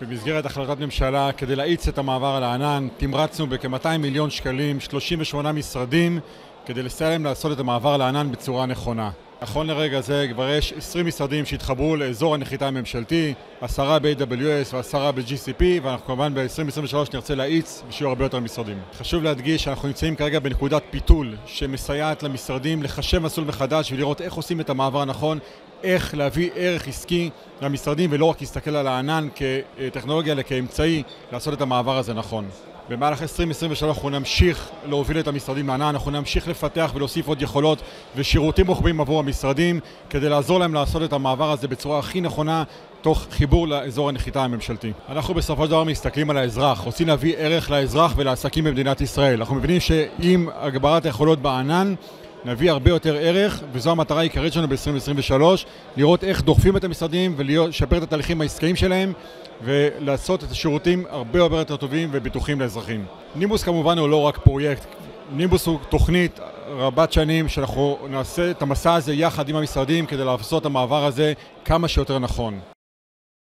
במסגרת החלטת ממשלה כדי להאיץ את המעבר על הענן תמרצנו בכ-200 מיליון שקלים 38 משרדים כדי לסייע להם לעשות את המעבר לענן בצורה נכונה. נכון לרגע זה כבר יש 20 משרדים שהתחברו לאזור הנחיתה הממשלתי, עשרה ב-AWS ועשרה ב-GCP ואנחנו כמובן ב-2023 נרצה להאיץ ושיהיו הרבה יותר משרדים. חשוב להדגיש שאנחנו נמצאים כרגע בנקודת פיתול שמסייעת למשרדים לחשב מסלול מחדש ולראות איך עושים את המעבר הנכון, איך להביא ערך עסקי למשרדים ולא רק להסתכל על הענן כטכנולוגיה אלא כאמצעי לעשות את המעבר הזה נכון. במהלך 2023 אנחנו נמשיך להוביל את המשרדים לענן, אנחנו נמשיך לפתח ולהוסיף עוד יכולות ושירותים רוחביים עבור המשרדים כדי לעזור להם לעשות את המעבר הזה בצורה הכי נכונה תוך חיבור לאזור הנחיתה הממשלתי. אנחנו בסופו של דבר מסתכלים על האזרח, רוצים להביא ערך לאזרח ולעסקים במדינת ישראל. אנחנו מבינים שעם הגברת היכולות בענן נביא הרבה יותר ערך, וזו המטרה העיקרית שלנו ב-2023, לראות איך דוחפים את המשרדים ולשפר את התהליכים העסקיים שלהם ולעשות את השירותים הרבה הרבה יותר טובים ובטוחים לאזרחים. נימבוס כמובן הוא לא רק פרויקט, נימבוס הוא תוכנית רבת שנים שאנחנו נעשה את המסע הזה יחד עם המשרדים כדי לעשות את המעבר הזה כמה שיותר נכון.